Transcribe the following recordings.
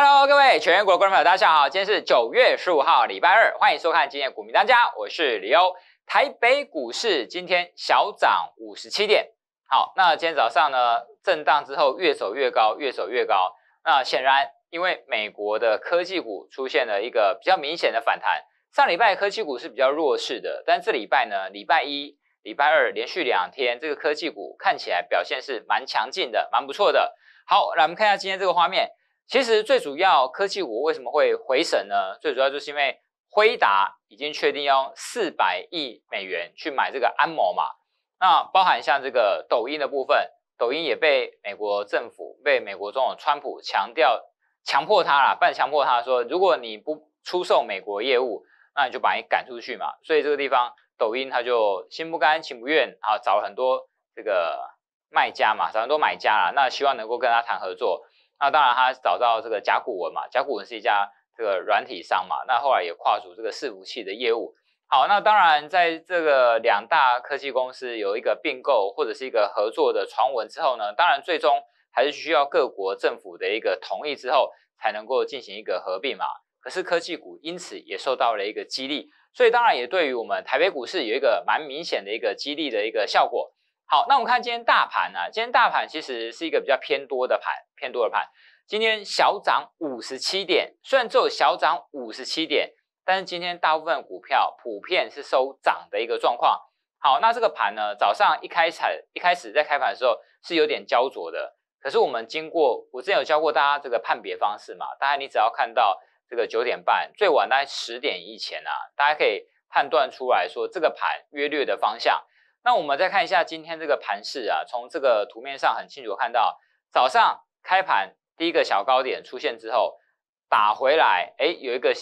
Hello，各位全国观众朋友，大家好，今天是九月十五号，礼拜二，欢迎收看今天股民当家，我是李欧。台北股市今天小涨五十七点，好，那今天早上呢，震荡之后越走越高，越走越高。那显然，因为美国的科技股出现了一个比较明显的反弹，上礼拜科技股是比较弱势的，但这礼拜呢，礼拜一、礼拜二连续两天，这个科技股看起来表现是蛮强劲的，蛮不错的。好，来我们看一下今天这个画面。其实最主要科技股为什么会回神呢？最主要就是因为辉达已经确定要四百亿美元去买这个安谋嘛。那包含像这个抖音的部分，抖音也被美国政府、被美国总统川普强调、强迫他啦，半强迫他说，如果你不出售美国业务，那你就把你赶出去嘛。所以这个地方抖音他就心不甘情不愿啊，找了很多这个卖家嘛，找很多买家啦，那希望能够跟他谈合作。那当然，他找到这个甲骨文嘛，甲骨文是一家这个软体商嘛，那后来也跨足这个伺服器的业务。好，那当然在这个两大科技公司有一个并购或者是一个合作的传闻之后呢，当然最终还是需要各国政府的一个同意之后才能够进行一个合并嘛。可是科技股因此也受到了一个激励，所以当然也对于我们台北股市有一个蛮明显的一个激励的一个效果。好，那我们看今天大盘呢？今天大盘其实是一个比较偏多的盘，偏多的盘。今天小涨五十七点，虽然只有小涨五十七点，但是今天大部分股票普遍是收涨的一个状况。好，那这个盘呢，早上一开始一开始在开盘的时候是有点焦灼的，可是我们经过我之前有教过大家这个判别方式嘛，大概你只要看到这个九点半，最晚大概十点以前啊，大家可以判断出来说这个盘约略的方向。那我们再看一下今天这个盘势啊，从这个图面上很清楚看到，早上开盘第一个小高点出现之后，打回来，哎，有一个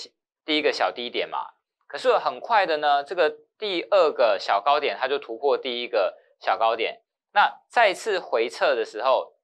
第一个小低点嘛，可是很快的呢，这个第二个小高点它就突破第一个小高点，那再次回撤的时候，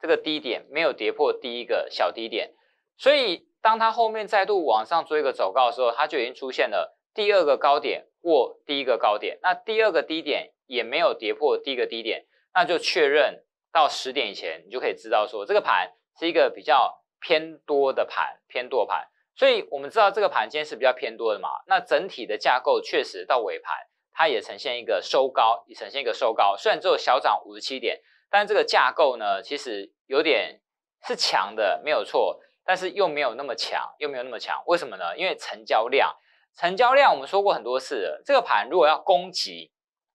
这个低点没有跌破第一个小低点，所以当它后面再度往上做一个走高的时候，它就已经出现了第二个高点过第一个高点，那第二个低点。也没有跌破第一个低点，那就确认到十点以前，你就可以知道说这个盘是一个比较偏多的盘，偏多盘。所以我们知道这个盘今天是比较偏多的嘛，那整体的架构确实到尾盘，它也呈现一个收高，也呈现一个收高。虽然只有小涨五十七点，但这个架构呢，其实有点是强的，没有错，但是又没有那么强，又没有那么强。为什么呢？因为成交量，成交量我们说过很多次了，这个盘如果要攻击。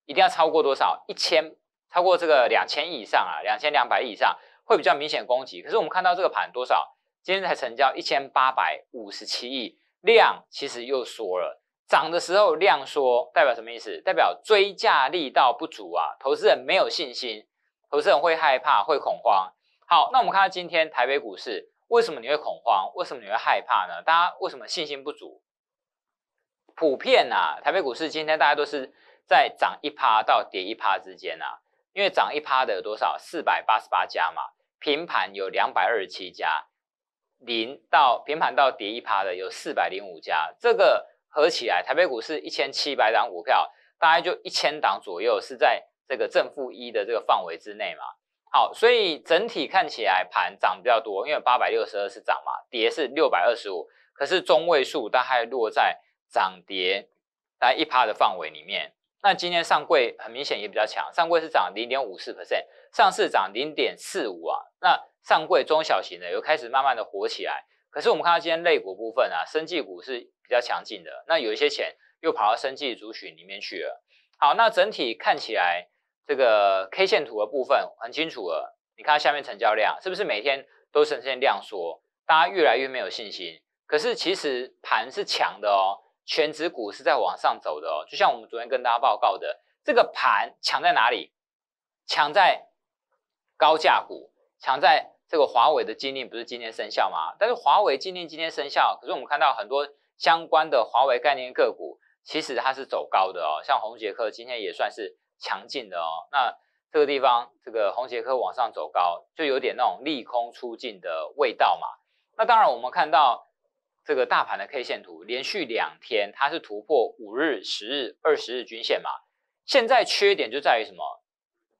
一定要超过多少？一千，超过这个两千亿以上啊，两千两百亿以上会比较明显攻击。可是我们看到这个盘多少？今天才成交一千八百五十七亿，量其实又缩了。涨的时候量缩，代表什么意思？代表追价力道不足啊，投资人没有信心，投资人会害怕，会恐慌。好，那我们看到今天台北股市，为什么你会恐慌？为什么你会害怕呢？大家为什么信心不足？普遍啊，台北股市今天大家都是。在涨一趴到跌一趴之间啊，因为涨一趴的有多少？四百八十八家嘛，平盘有两百二十七家，零到平盘到跌一趴的有四百零五家，这个合起来，台北股市一千七百档股票，大概就一千档左右是在这个正负一的这个范围之内嘛。好，所以整体看起来盘涨比较多，因为八百六十二是涨嘛，跌是六百二十五，可是中位数大概落在涨跌大概一趴的范围里面。那今天上柜很明显也比较强，上柜是涨零点五四 percent，上市涨零点四五啊。那上柜中小型的又开始慢慢的活起来。可是我们看到今天类股部分啊，生技股是比较强劲的，那有一些钱又跑到生技族群里面去了。好，那整体看起来这个 K 线图的部分很清楚了。你看下面成交量是不是每天都呈现量缩？大家越来越没有信心。可是其实盘是强的哦。全指股是在往上走的哦，就像我们昨天跟大家报告的，这个盘强在哪里？强在高价股，强在这个华为的禁令不是今天生效吗？但是华为禁令今天生效，可是我们看到很多相关的华为概念个股，其实它是走高的哦，像红杰克今天也算是强劲的哦。那这个地方，这个红杰克往上走高，就有点那种利空出尽的味道嘛。那当然我们看到。这个大盘的 K 线图连续两天，它是突破五日、十日、二十日均线嘛？现在缺点就在于什么？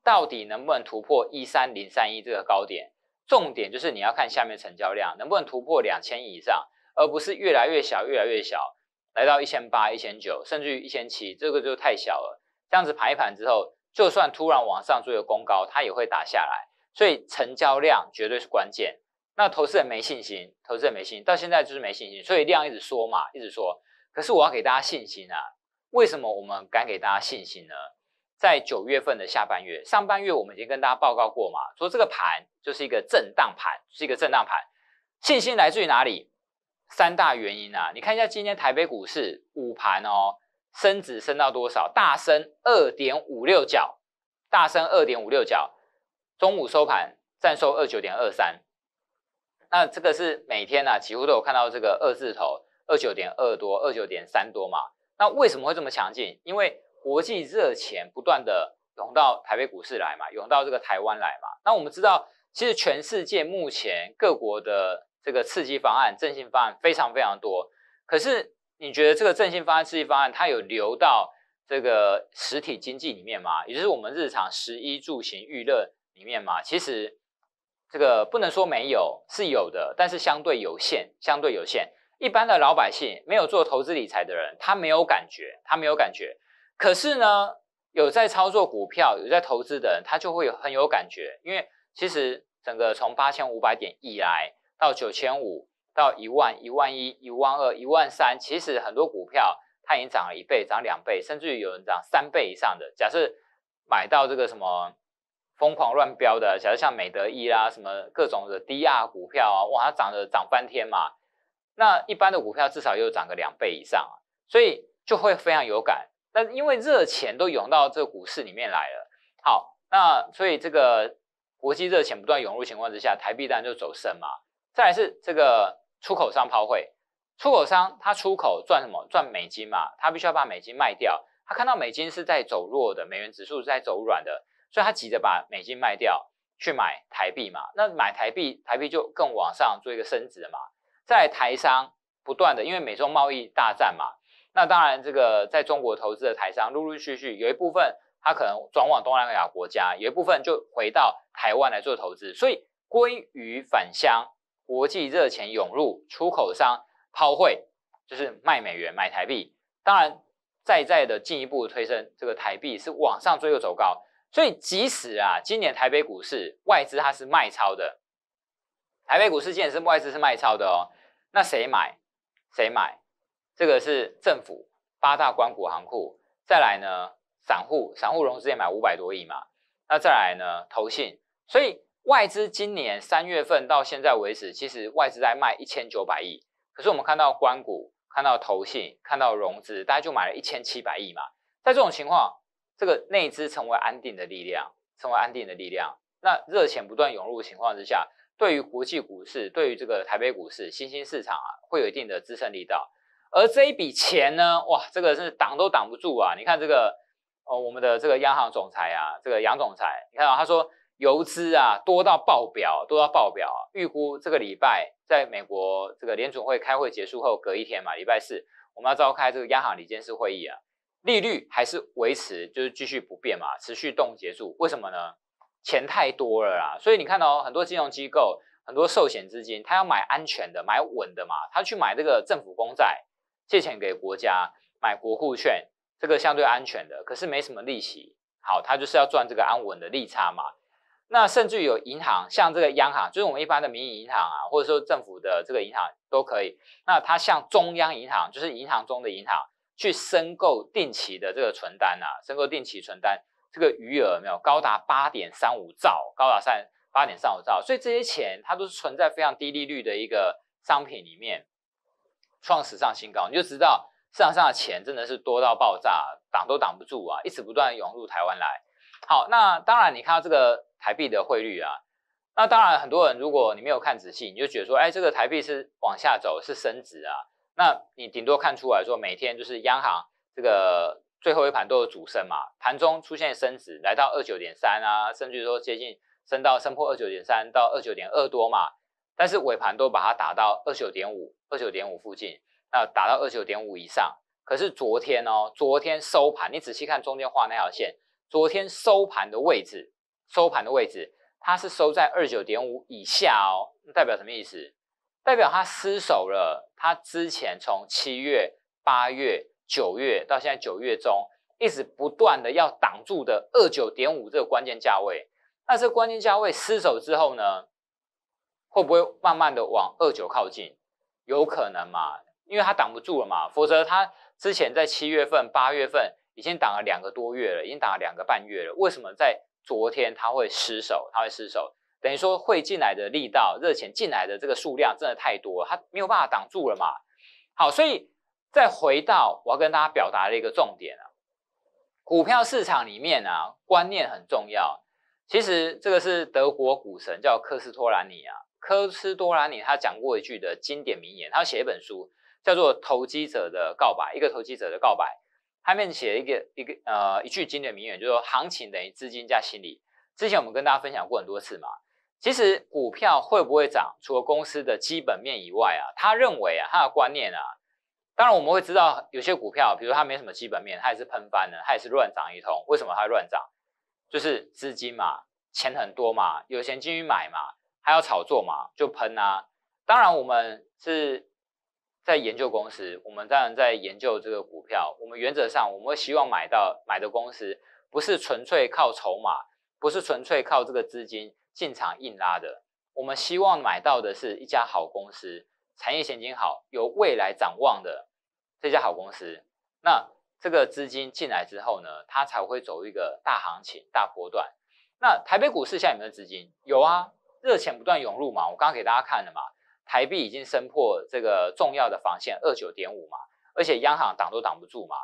到底能不能突破一三零三一这个高点？重点就是你要看下面成交量能不能突破两千亿以上，而不是越来越小，越来越小，来到一千八、一千九，甚至于一千七，这个就太小了。这样子盘一盘之后，就算突然往上做一个攻高，它也会打下来。所以成交量绝对是关键。那投资人没信心，投资人没信心，到现在就是没信心，所以量一直缩嘛，一直缩。可是我要给大家信心啊！为什么我们敢给大家信心呢？在九月份的下半月、上半月，我们已经跟大家报告过嘛，说这个盘就是一个震荡盘，是一个震荡盘。信心来自于哪里？三大原因啊！你看一下今天台北股市午盘哦，升值升到多少？大升二点五六角，大升二点五六角。中午收盘暂收二九点二三。那这个是每天呢，几乎都有看到这个二字头，二九点二多，二九点三多嘛。那为什么会这么强劲？因为国际热钱不断的涌到台北股市来嘛，涌到这个台湾来嘛。那我们知道，其实全世界目前各国的这个刺激方案、振兴方案非常非常多。可是你觉得这个振兴方案、刺激方案，它有流到这个实体经济里面吗？也就是我们日常食衣住行娱乐里面吗？其实。这个不能说没有，是有的，但是相对有限，相对有限。一般的老百姓没有做投资理财的人，他没有感觉，他没有感觉。可是呢，有在操作股票、有在投资的人，他就会很有感觉。因为其实整个从八千五百点以来到九千五，到一万、一万一、一万二、一万三，其实很多股票它已经涨了一倍、涨两倍，甚至于有人涨三倍以上的。假设买到这个什么？疯狂乱飙的，假如像美德一啦，什么各种的低压股票啊，哇，它涨了涨翻天嘛。那一般的股票至少又涨个两倍以上，所以就会非常有感。那因为热钱都涌到这个股市里面来了，好，那所以这个国际热钱不断涌入情况之下，台币当然就走升嘛。再来是这个出口商抛汇，出口商他出口赚什么？赚美金嘛，他必须要把美金卖掉。他看到美金是在走弱的，美元指数是在走软的。所以他急着把美金卖掉去买台币嘛，那买台币，台币就更往上做一个升值嘛。在台商不断的，因为美中贸易大战嘛，那当然这个在中国投资的台商陆陆续续有一部分他可能转往东南亚国家，有一部分就回到台湾来做投资，所以归于返乡，国际热钱涌入，出口商抛汇，就是卖美元买台币，当然再再的进一步推升这个台币是往上追又走高。所以，即使啊，今年台北股市外资它是卖超的，台北股市今年是外资是卖超的哦。那谁买？谁买？这个是政府八大关股行库，再来呢，散户散户融资也买五百多亿嘛。那再来呢，投信。所以外资今年三月份到现在为止，其实外资在卖一千九百亿。可是我们看到关股、看到投信、看到融资，大家就买了一千七百亿嘛。在这种情况。这个内资成为安定的力量，成为安定的力量。那热钱不断涌入的情况之下，对于国际股市，对于这个台北股市新兴市场啊，会有一定的支撑力道。而这一笔钱呢，哇，这个是挡都挡不住啊！你看这个，哦，我们的这个央行总裁啊，这个杨总裁，你看啊，他说游资啊多到爆表，多到爆表。预估这个礼拜在美国这个联准会开会结束后隔一天嘛，礼拜四我们要召开这个央行理监事会议啊。利率还是维持，就是继续不变嘛，持续冻结住。为什么呢？钱太多了啦，所以你看到很多金融机构、很多寿险资金，他要买安全的、买稳的嘛，他去买这个政府公债，借钱给国家，买国库券，这个相对安全的，可是没什么利息。好，他就是要赚这个安稳的利差嘛。那甚至有银行，像这个央行，就是我们一般的民营银行啊，或者说政府的这个银行都可以。那它像中央银行，就是银行中的银行。去申购定期的这个存单啊，申购定期存单，这个余额没有高达八点三五兆，高达三八点三五兆，所以这些钱它都是存在非常低利率的一个商品里面，创史上新高，你就知道市场上的钱真的是多到爆炸，挡都挡不住啊，一直不断涌入台湾来。好，那当然你看到这个台币的汇率啊，那当然很多人如果你没有看仔细，你就觉得说，哎，这个台币是往下走，是升值啊。那你顶多看出来说，每天就是央行这个最后一盘都有主升嘛，盘中出现升值，来到二九点三啊，甚至说接近升到升破二九点三到二九点二多嘛，但是尾盘都把它打到二九点五，二九点五附近，那打到二九点五以上。可是昨天哦，昨天收盘，你仔细看中间画那条线，昨天收盘的位置，收盘的位置，它是收在二九点五以下哦，代表什么意思？代表它失守了它之前从七月、八月、九月到现在九月中，一直不断的要挡住的二九点五这个关键价位。那这关键价位失守之后呢，会不会慢慢的往二九靠近？有可能嘛？因为它挡不住了嘛。否则它之前在七月份、八月份已经挡了两个多月了，已经挡了两个半月了。为什么在昨天它会失守？它会失守，等于说会进来的力道、热钱进来的这个数量真的太多，它没有办法挡住了嘛。好，所以再回到我要跟大家表达的一个重点啊，股票市场里面啊，观念很重要。其实这个是德国股神叫科斯托兰尼啊，科斯托兰尼他讲过一句的经典名言，他写一本书叫做《投机者的告白》，一个投机者的告白，他面写一个一个呃一句经典名言，就是说行情等于资金加心理。之前我们跟大家分享过很多次嘛，其实股票会不会涨，除了公司的基本面以外啊，他认为啊他的观念啊，当然我们会知道有些股票，比如它没什么基本面，它也是喷翻的，它也是乱涨一通，为什么它乱涨？就是资金嘛，钱很多嘛，有钱进去买嘛，还要炒作嘛，就喷啊。当然，我们是在研究公司，我们当然在研究这个股票。我们原则上，我们会希望买到买的公司，不是纯粹靠筹码，不是纯粹靠这个资金进场硬拉的。我们希望买到的是一家好公司，产业前景好，有未来展望的这家好公司。那。这个资金进来之后呢，它才会走一个大行情、大波段。那台北股市现在有没有资金？有啊，热钱不断涌入嘛。我刚刚给大家看了嘛，台币已经升破这个重要的防线二九点五嘛，而且央行挡都挡不住嘛。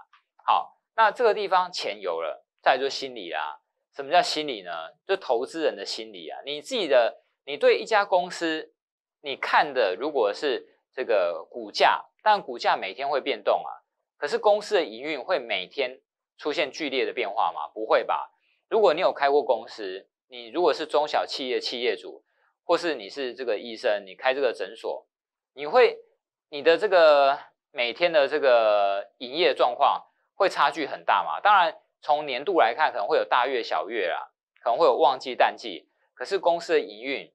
好，那这个地方钱有了，再就心理啦。什么叫心理呢？就投资人的心理啊。你自己的，你对一家公司，你看的如果是这个股价，但股价每天会变动啊。可是公司的营运会每天出现剧烈的变化吗？不会吧。如果你有开过公司，你如果是中小企业企业主，或是你是这个医生，你开这个诊所，你会你的这个每天的这个营业状况会差距很大吗？当然，从年度来看，可能会有大月小月啊，可能会有旺季淡季。可是公司的营运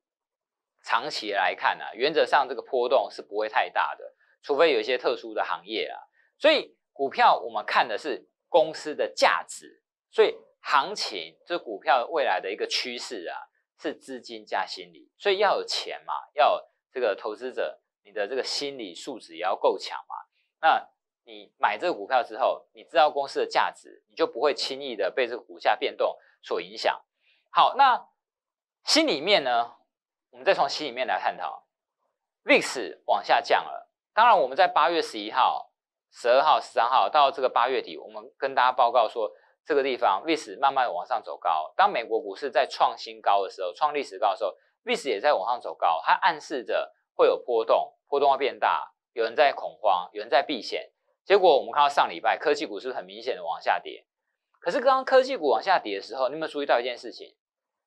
长期来看呢，原则上这个波动是不会太大的，除非有一些特殊的行业啊，所以。股票我们看的是公司的价值，所以行情这股票未来的一个趋势啊，是资金加心理，所以要有钱嘛，要有这个投资者，你的这个心理素质也要够强嘛。那你买这个股票之后，你知道公司的价值，你就不会轻易的被这个股价变动所影响。好，那心里面呢，我们再从心里面来探讨，VIX 往下降了，当然我们在八月十一号。十二号、十三号到这个八月底，我们跟大家报告说，这个地方 VIX 慢慢往上走高。当美国股市在创新高的时候，创历史高的时候，VIX 也在往上走高，它暗示着会有波动，波动会变大，有人在恐慌，有人在避险。结果我们看到上礼拜科技股是很明显的往下跌。可是刚刚科技股往下跌的时候，你有没有注意到一件事情？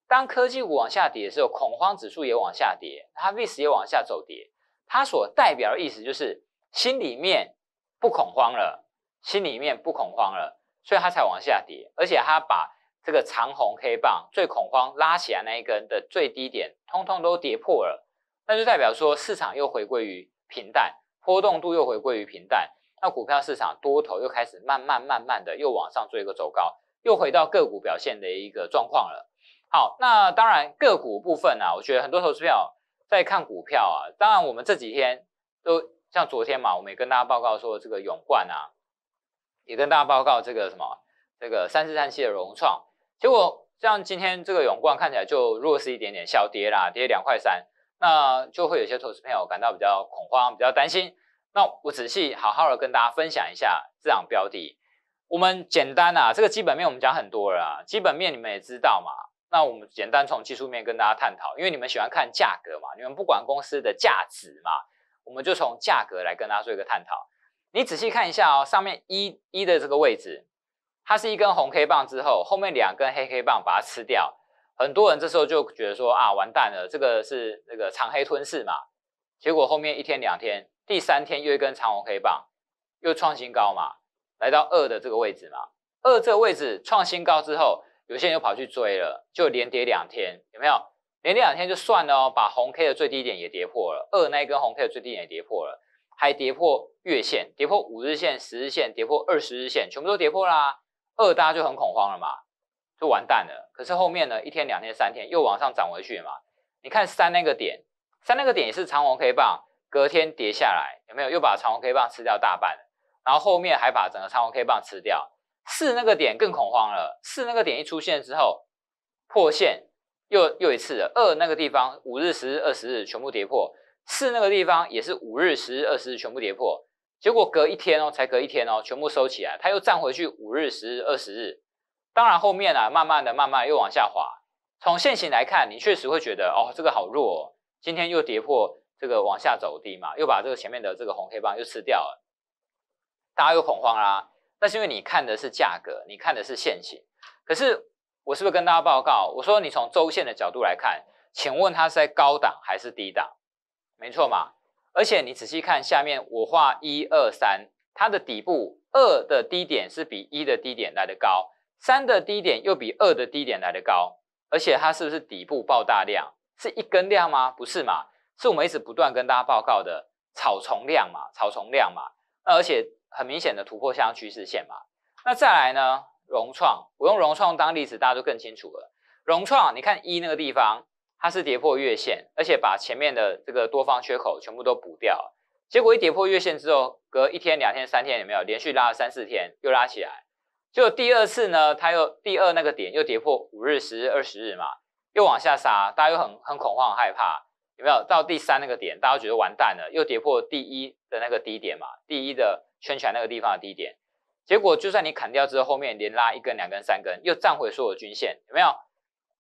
当科技股往下跌的时候，恐慌指数也往下跌，它 VIX 也往下走跌。它所代表的意思就是心里面。不恐慌了，心里面不恐慌了，所以它才往下跌，而且它把这个长红 K 棒最恐慌拉起来那一根的最低点，通通都跌破了，那就代表说市场又回归于平淡，波动度又回归于平淡，那股票市场多头又开始慢慢慢慢的又往上做一个走高，又回到个股表现的一个状况了。好，那当然个股部分呢，我觉得很多投资票在看股票啊，当然我们这几天都。像昨天嘛，我们也跟大家报告说这个永冠啊，也跟大家报告这个什么这个三四三七的融创，结果像今天这个永冠看起来就弱势一点点，小跌啦，跌两块三，那就会有些投资朋友感到比较恐慌，比较担心。那我仔细好好的跟大家分享一下这档标的，我们简单啊，这个基本面我们讲很多了，基本面你们也知道嘛，那我们简单从技术面跟大家探讨，因为你们喜欢看价格嘛，你们不管公司的价值嘛。我们就从价格来跟大家做一个探讨。你仔细看一下哦，上面一一的这个位置，它是一根红 K 棒之后，后面两根黑 K 棒把它吃掉。很多人这时候就觉得说啊，完蛋了，这个是那个长黑吞噬嘛。结果后面一天两天，第三天又一根长红 K 棒，又创新高嘛，来到二的这个位置嘛。二这个位置创新高之后，有些人又跑去追了，就连跌两天，有没有？连跌两天就算了哦，把红 K 的最低点也跌破了，二那一根红 K 的最低点也跌破了，还跌破月线，跌破五日线、十日线，跌破二十日线，全部都跌破啦。二大家就很恐慌了嘛，就完蛋了。可是后面呢，一天、两天、三天又往上涨回去嘛。你看三那个点，三那个点也是长红 K 棒，隔天跌下来，有没有？又把长红 K 棒吃掉大半，然后后面还把整个长红 K 棒吃掉。四那个点更恐慌了，四那个点一出现之后破线。又又一次了，二那个地方五日、十日、二十日全部跌破，四那个地方也是五日、十日、二十日全部跌破，结果隔一天哦，才隔一天哦，全部收起来，它又站回去五日、十日、二十日，当然后面啊，慢慢的、慢慢又往下滑。从现形来看，你确实会觉得哦，这个好弱，哦，今天又跌破这个往下走低嘛，又把这个前面的这个红黑棒又吃掉了，大家又恐慌啦。那是因为你看的是价格，你看的是现形，可是。我是不是跟大家报告？我说你从周线的角度来看，请问它是在高档还是低档？没错嘛。而且你仔细看下面，我画一二三，它的底部二的低点是比一的低点来的高，三的低点又比二的低点来的高。而且它是不是底部爆大量？是一根量吗？不是嘛？是我们一直不断跟大家报告的草丛量嘛？草丛量嘛？那而且很明显的突破向趋势线嘛？那再来呢？融创，我用融创当例子，大家都更清楚了。融创，你看一那个地方，它是跌破月线，而且把前面的这个多方缺口全部都补掉。结果一跌破月线之后，隔一天、两天、三天有没有连续拉了三四天，又拉起来。就第二次呢，它又第二那个点又跌破五日、十日、二十日嘛，又往下杀，大家又很很恐慌、很害怕，有没有？到第三那个点，大家觉得完蛋了，又跌破第一的那个低点嘛，第一的圈起来那个地方的低点。结果就算你砍掉之后，后面连拉一根、两根、三根，又站回所有均线，有没有？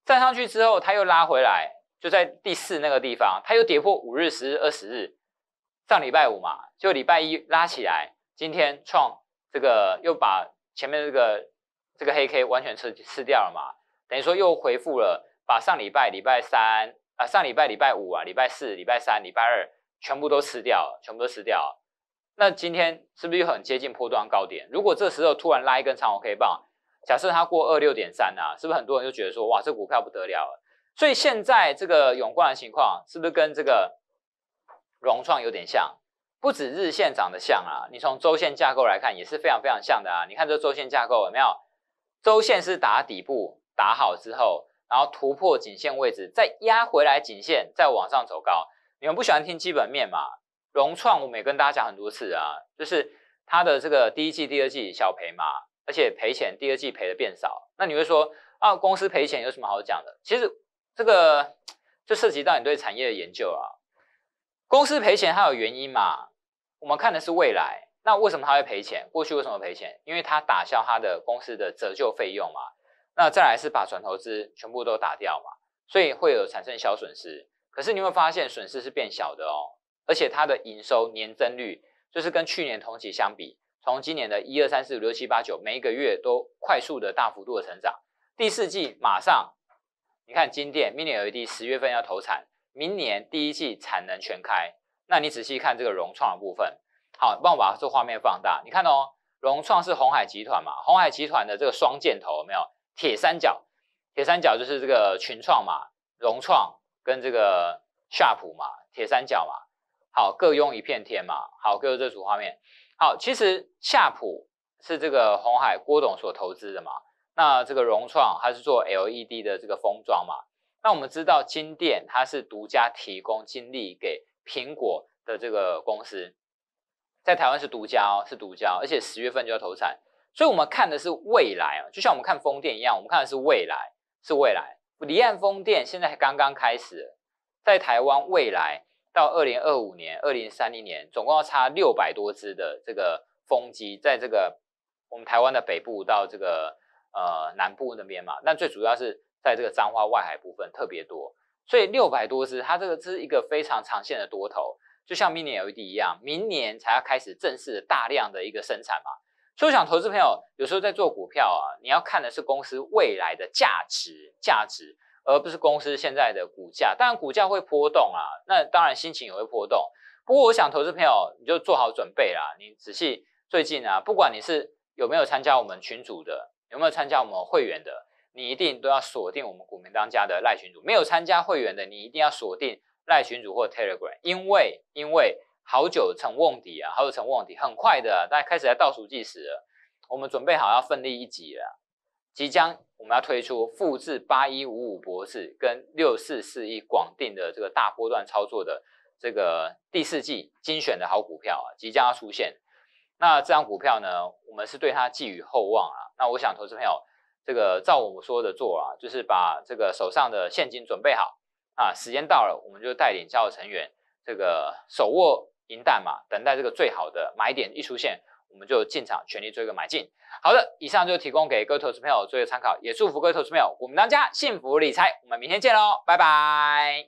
站上去之后，它又拉回来，就在第四那个地方，它又跌破五日、十日、二十日。上礼拜五嘛，就礼拜一拉起来，今天创这个又把前面这个这个黑 K 完全吃吃掉了嘛，等于说又回复了，把上礼拜礼拜三啊，上礼拜礼拜五啊，礼拜四、礼拜三、礼拜二全部都吃掉，全部都吃掉。那今天是不是又很接近波段高点？如果这时候突然拉一根长红 K 棒，假设它过二六点三啊，是不是很多人就觉得说，哇，这股票不得了了？所以现在这个永冠的情况，是不是跟这个融创有点像？不止日线长得像啊，你从周线架构来看也是非常非常像的啊。你看这周线架构有没有？周线是打底部打好之后，然后突破颈线位置，再压回来颈线，再往上走高。你们不喜欢听基本面嘛？融创，我们也跟大家讲很多次啊，就是它的这个第一季、第二季小赔嘛，而且赔钱，第二季赔的变少。那你会说啊，公司赔钱有什么好讲的？其实这个就涉及到你对产业的研究啊。公司赔钱它有原因嘛？我们看的是未来，那为什么它会赔钱？过去为什么赔钱？因为它打消它的公司的折旧费用嘛。那再来是把转投资全部都打掉嘛，所以会有产生小损失。可是你会发现损失是变小的哦。而且它的营收年增率就是跟去年同期相比，从今年的一二三四五六七八九，每一个月都快速的大幅度的成长。第四季马上，你看金店 Mini LED 十月份要投产，明年第一季产能全开。那你仔细看这个融创的部分，好，帮我把这画面放大。你看哦，融创是红海集团嘛，红海集团的这个双箭头有没有？铁三角，铁三角就是这个群创嘛，融创跟这个夏普嘛，铁三角嘛。好，各用一片天嘛。好，各有这组画面。好，其实夏普是这个红海郭董所投资的嘛。那这个融创它是做 LED 的这个封装嘛。那我们知道金电它是独家提供精力给苹果的这个公司，在台湾是独家哦，是独家，而且十月份就要投产。所以我们看的是未来啊，就像我们看风电一样，我们看的是未来，是未来。离岸风电现在刚刚开始，在台湾未来。到二零二五年、二零三零年，总共要插六百多支的这个风机，在这个我们台湾的北部到这个呃南部那边嘛。但最主要是在这个彰化外海部分特别多，所以六百多支，它这个是一个非常长线的多头，就像 Mini LED 一样，明年才要开始正式大量的一个生产嘛。所以，想投资朋友有时候在做股票啊，你要看的是公司未来的价值，价值。而不是公司现在的股价，当然股价会波动啊，那当然心情也会波动。不过我想投资朋友你就做好准备啦，你仔细最近啊，不管你是有没有参加我们群组的，有没有参加我们会员的，你一定都要锁定我们股民当家的赖群主。没有参加会员的，你一定要锁定赖群主或 Telegram，因为因为好久成瓮底啊，好久成瓮底，很快的，大家开始在倒数计时了。我们准备好要奋力一击了，即将我们要推出复制八一五五博士跟六四四一广定的这个大波段操作的这个第四季精选的好股票啊，即将要出现。那这张股票呢，我们是对它寄予厚望啊。那我想投资朋友，这个照我们说的做啊，就是把这个手上的现金准备好啊，时间到了，我们就带领加入成员这个手握银弹嘛，等待这个最好的买点一出现。我们就进场，全力做一个买进。好的，以上就提供给各位投资朋友做一个参考，也祝福各位投资朋友我们当家，幸福理财。我们明天见喽，拜拜。